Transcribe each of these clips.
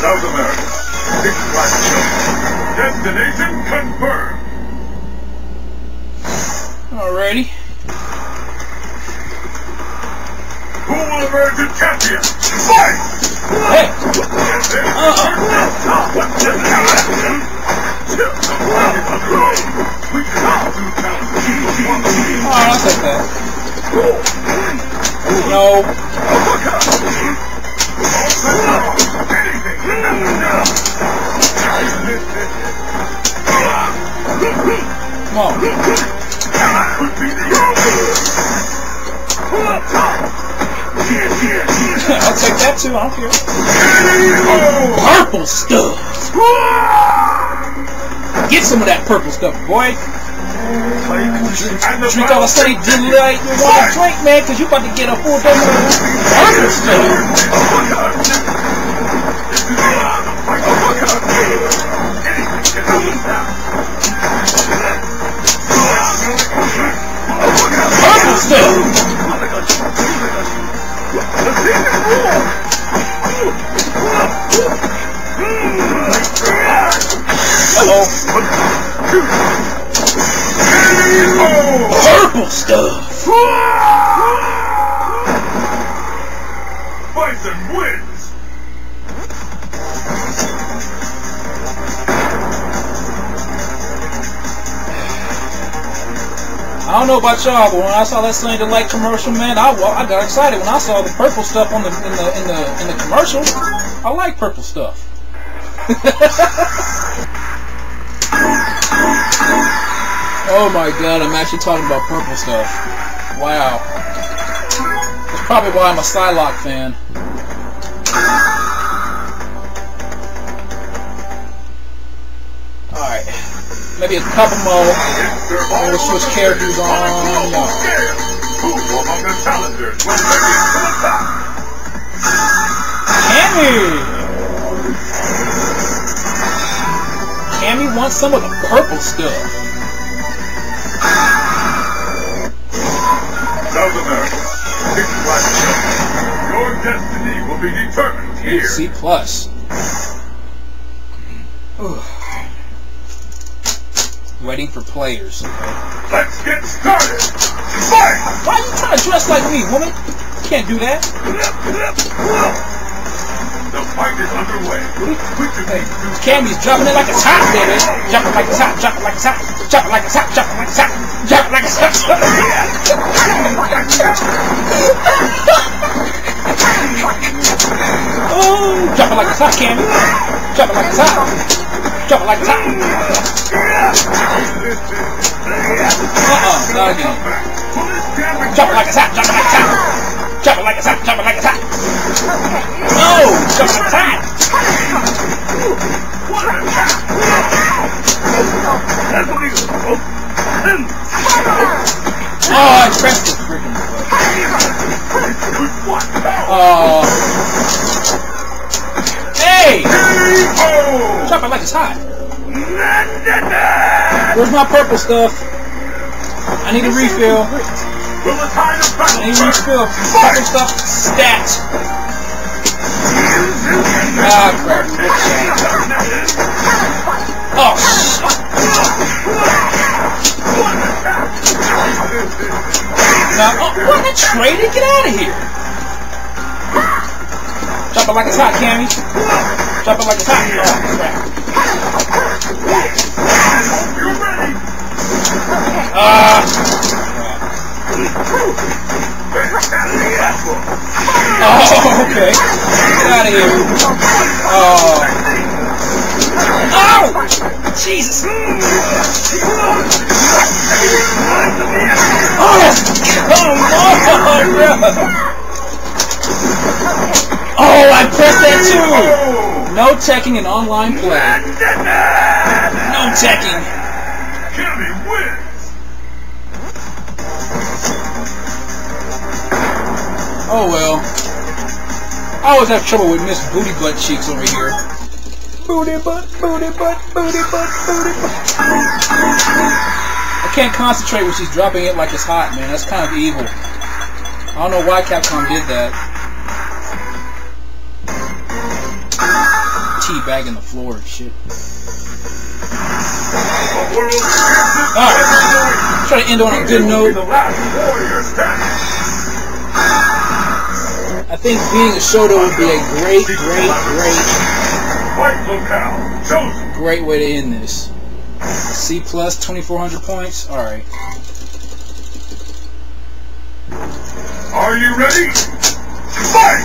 South America. Extraction. Destination confirmed. Alrighty. Who will emerge as champion? Fight! Hey! Uh-oh. Oh, I'll take that. No. Don't care. Purple stuff. Get some of that purple stuff, boy. All the sunny delight you want to drink, man, because you about to get a full dose of purple stuff. Stuff. Bison wins! I don't know about y'all, but when I saw that Sunny Delight commercial, man, I, I got excited when I saw the purple stuff on the in the in the in the commercial. I like purple stuff. oh my god, I'm actually talking about purple stuff. Wow. That's probably why I'm a Psylocke fan. Alright. Maybe a couple more. We'll switch characters on. Attack? Cammy! Cammy wants some of the purple stuff. South America. Your destiny will be determined here. C plus. Waiting for players. Let's get started. Fight! Why are you trying to dress like me, woman? You can't do that. Fight is underway. Which of these two Cammy's dropping it like it's hot, baby. Dropping like it's hot, dropping like it's hot, dropping like it's hot, dropping like it's hot, dropping like it's hot. Oh, dropping like it's hot, Cammy. Dropping like it's hot. Dropping like it's hot. Uh-uh, not again. Dropping like it's hot, dropping like it's hot. Dropping like it's hot, dropping like it's hot. It's hot. Oh, I pressed the freaking Oh. Hey! Drop it like it's hot. Where's my purple stuff? I need a refill. I need a refill. Purple stuff. Stats. Ah. Oh, shit. Now, what? Get out of here. It like it's hot, Cammy. It like it's hot. You ready? Oh, okay. Get out of here. Oh. Oh! Jesus! Oh! Come on, bro! Oh, I pressed that too! No teching in online play. No teching. Oh well. I always have trouble with Miss Booty Butt Cheeks over here. Booty butt, booty butt, booty butt, booty butt. I can't concentrate when she's dropping it like it's hot, man. That's kind of evil. I don't know why Capcom did that. teabagging the floor and shit. The world champion. Alright. Try to end on a good note. Last warrior standing. I think being a Shoto would be a great, great, great, Fight locale chosen. great way to end this. C plus, 2,400 points. Alright. Are you ready? Fight!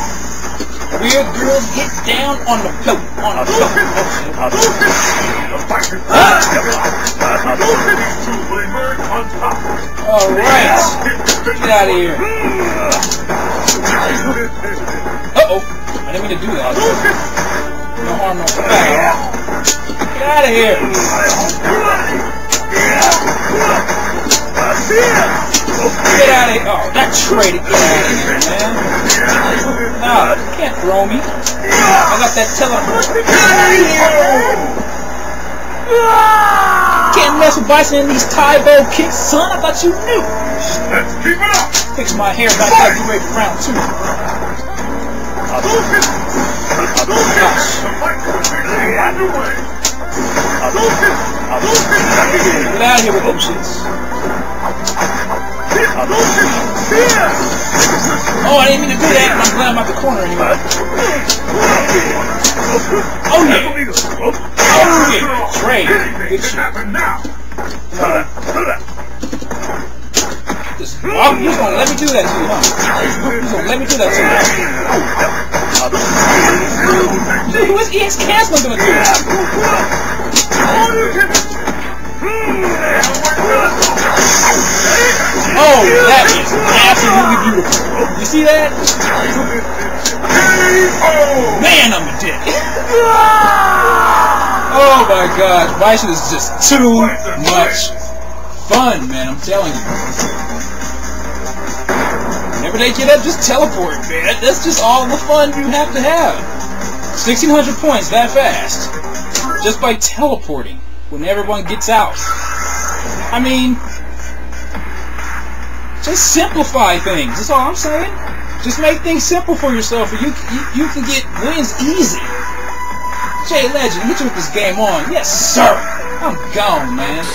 Weird girls get down on the float. On the float. The fight is These two will emerge on top. Alright. Get out of here. Uh-oh. I didn't mean to do that. No harm, no foul. Get out of here. Get out of here. Oh, that traitor. Get out of here, man. No, you can't throw me. I got that teleport. Can't mess with Bison in these Tae Bo kicks, son. I thought you knew. Let's keep it up! Fix my hair back up. You ready for round two. Get out of here with them shits. Oh, I didn't mean to do that. I'm glad I'm out the corner anyway. Oh, yeah. Oh, yeah. Trey. Good shit. Oh, you just gonna let me do that to you, huh? You gonna let me do that to you. Dude, who is EX Casman gonna do? Oh, that is absolutely beautiful. You see that? Man, I'm a dick. Oh my god, Bison is just too much fun, man. I'm telling you. Whenever they get up, just teleport, man. That's just all the fun you have to have. 1600 points that fast. Just by teleporting when everyone gets out. I mean, just simplify things. That's all I'm saying. Just make things simple for yourself, and you you, you can get wins easy. Jay Legend, hit you with this game on. Yes, sir. I'm gone, man.